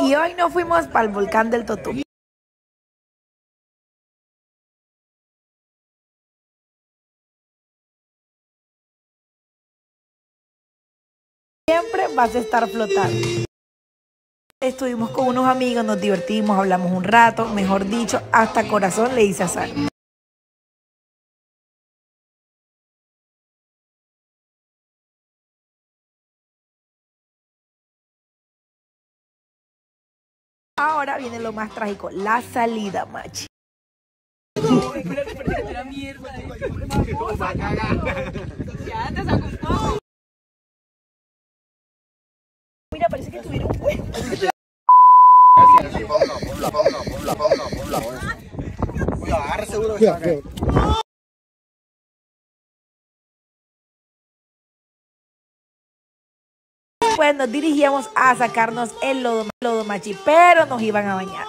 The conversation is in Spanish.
Y hoy nos fuimos para el volcán del Totú. Siempre vas a estar flotando. Estuvimos con unos amigos, nos divertimos, hablamos un rato, mejor dicho, hasta corazón le hice a Ahora viene lo más trágico, la salida, machi. Mira, parece que tuvieron un cuento. pues nos dirigíamos a sacarnos el lodo, lodo machi, pero nos iban a bañar.